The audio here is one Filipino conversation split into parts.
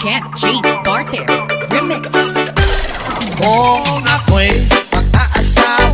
Can't change part there. Remix. Una fue, otra asada.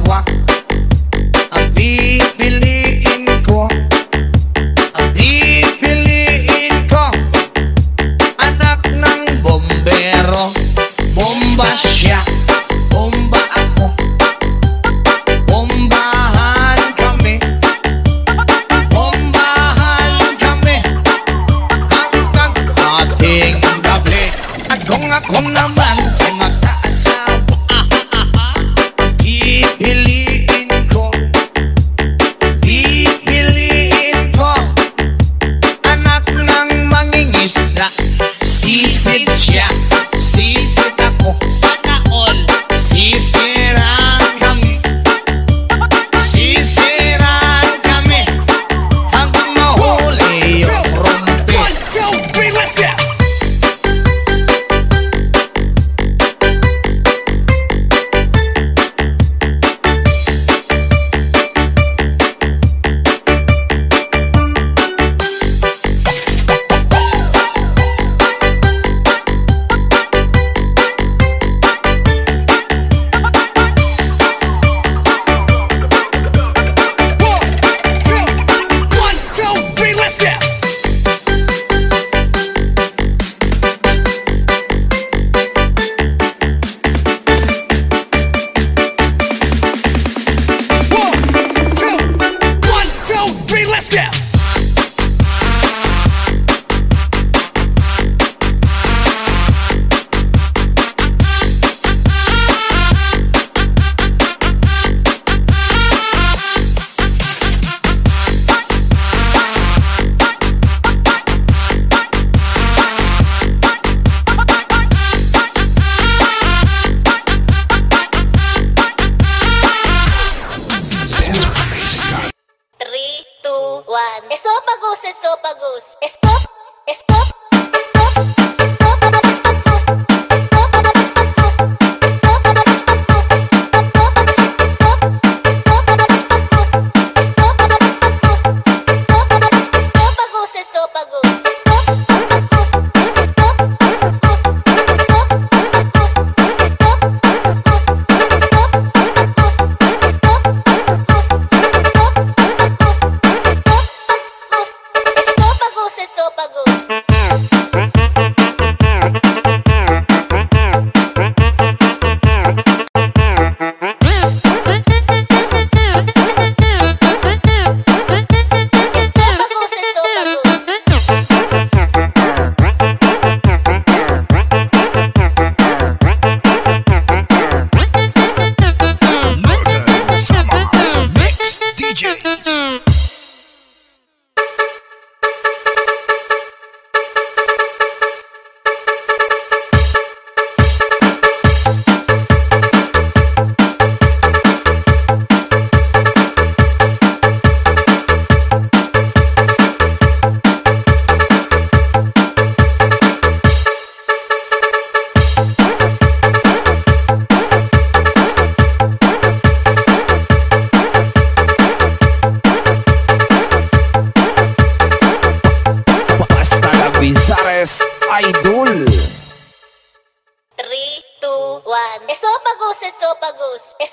esôpagos, esôpagos. É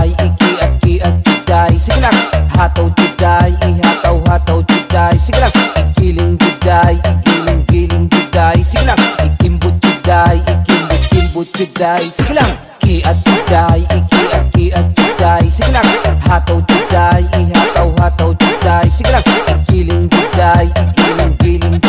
juday, iki at ki at juday Sige lang, hataw juday, ihataw hataw juday Sige lang, ikiling juday, ikiling giling juday Sige lang, ikimbut juday, ikimbut kimbut juday Sige lang, ki at juday, iki at ki at juday Sige lang, hataw juday, ihataw hataw juday Sige lang, ikiling juday, ikiling giling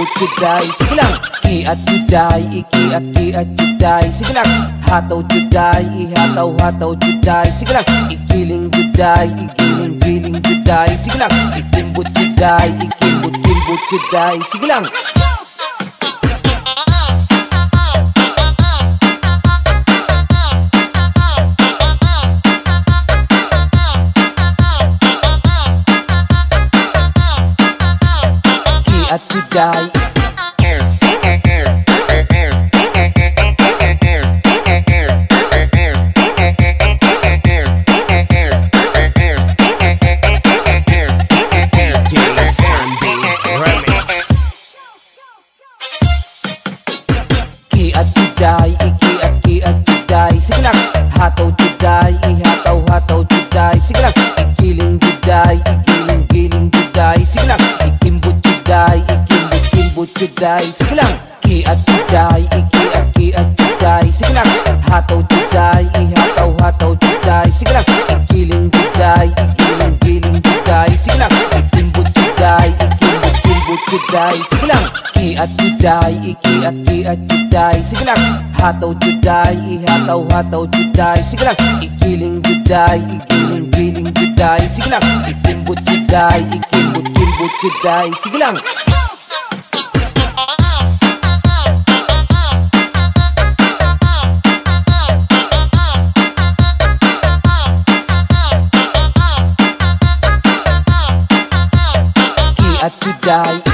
ikimbut kimbut juday Sige lang, ki at juday, iki at ki at juday Sige lang, hataw juday, ihataw hataw juday Sige lang, ikiling juday, ikiling giling juday Sige lang, ikimbut juday, ikimbut kimbut juday Sige lang, at Remix Ki at juday, ki at juday Sige lang, hataw juday, ihataw hataw juday Sige lang, ikiling juday, ikiling giling juday Sige lang, ikimbut juday, ikimbut kimbut juday Sige lang, ki at juday, iki at ki at juday Sige lang, hataw juday, ihataw hataw juday Sige lang, ikiling juday, ikiling giling juday Sige lang, ikimbut juday, ikimbut kimbut juday. Sige lang, ki at juday, iki at ki at juday. Sige lang, hataw juday, ihataw hataw juday. Sige lang, ikiling juday, ikiling giling juday. Sige lang, ikimbut juday, ikimbut kimbut juday. Sige lang, ki at juday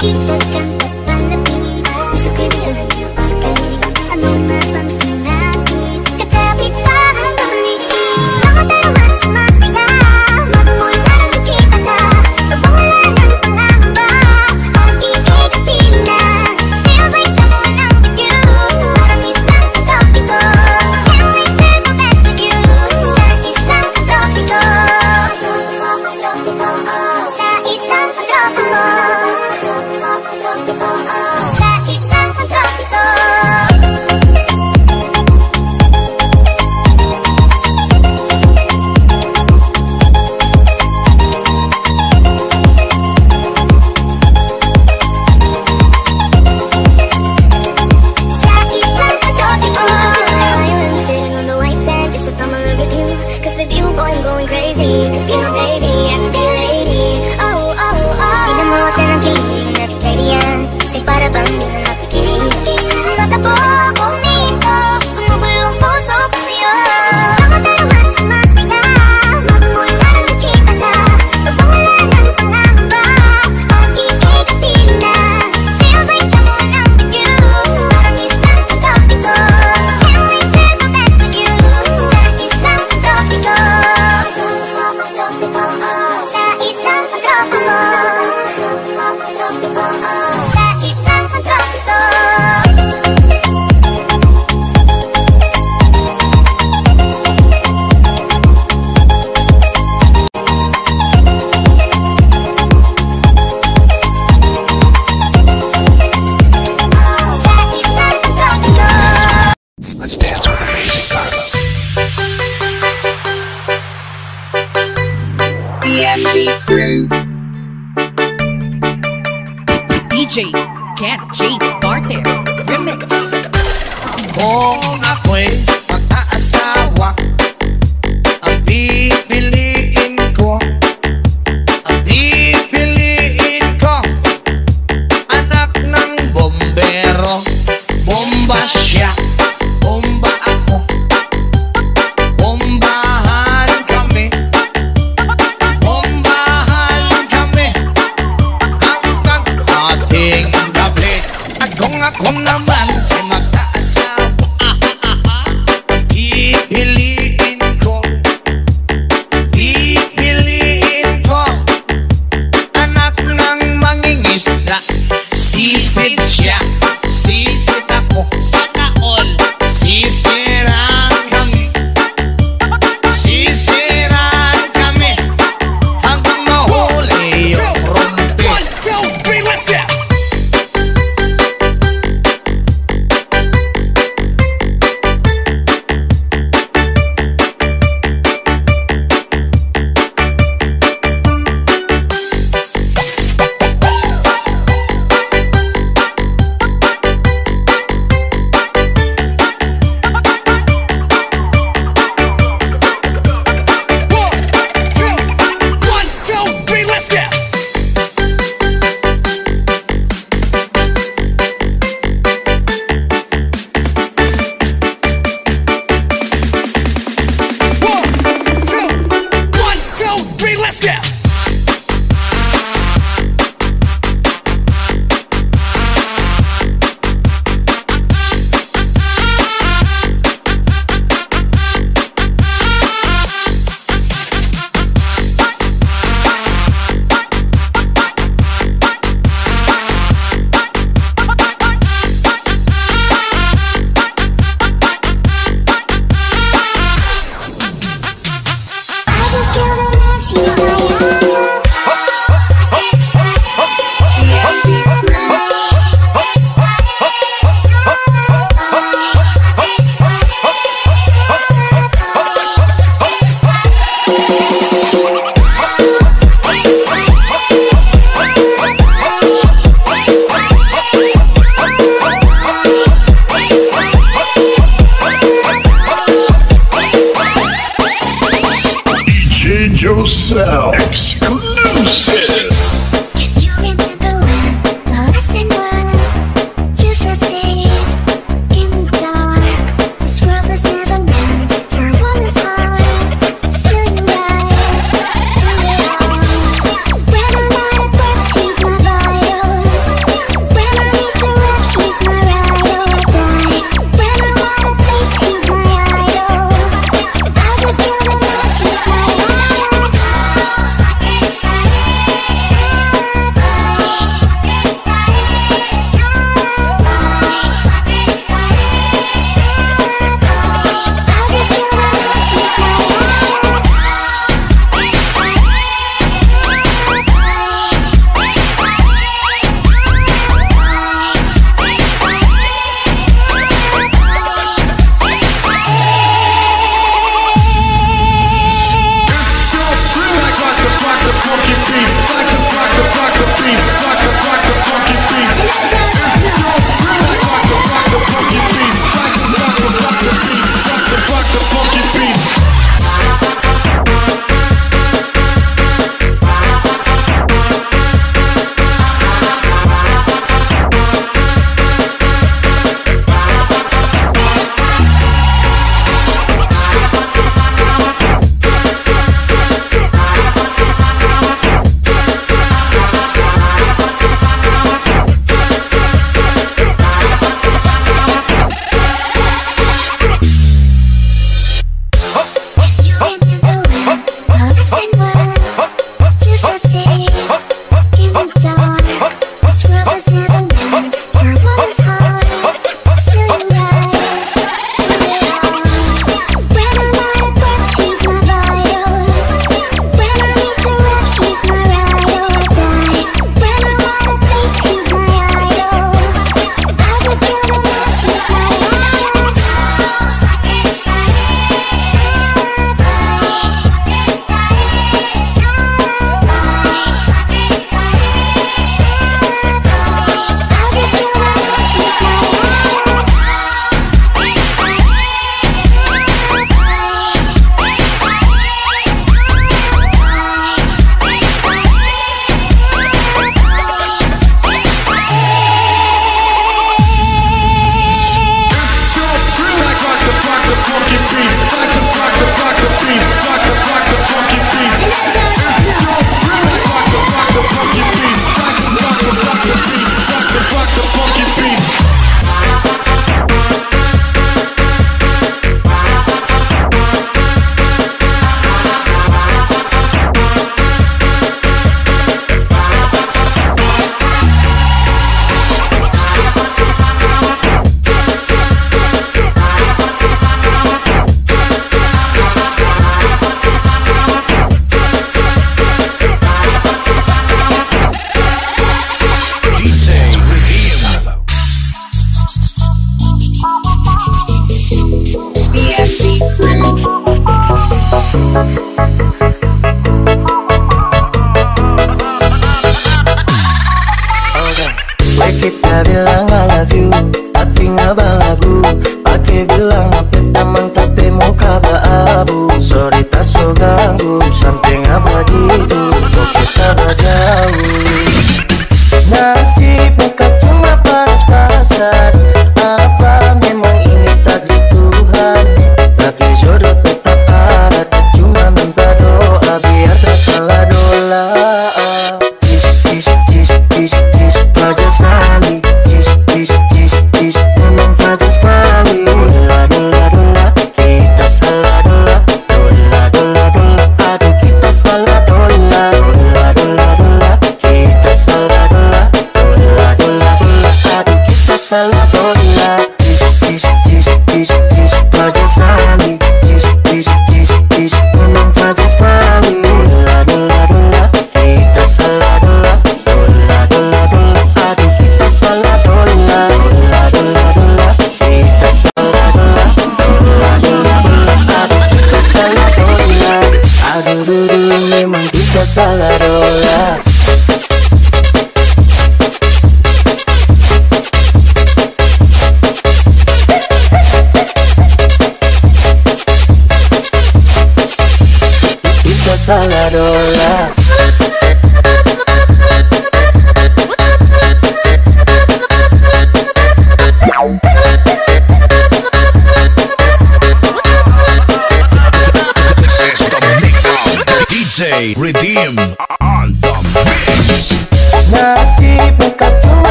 Keep you.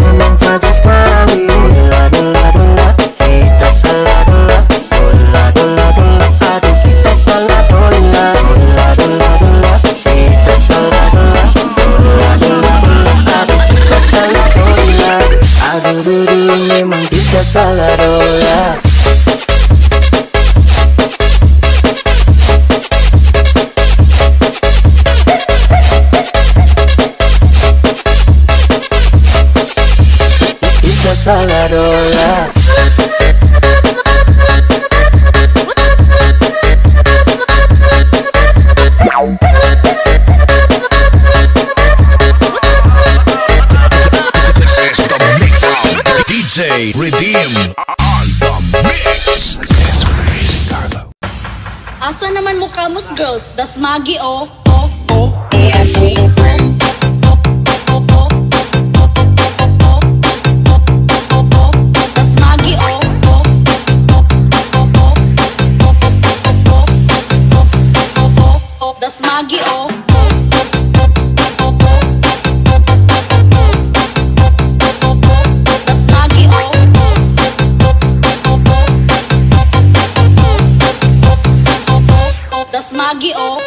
Your man for just call me Ladle, girls, the smaggy o, gi oh.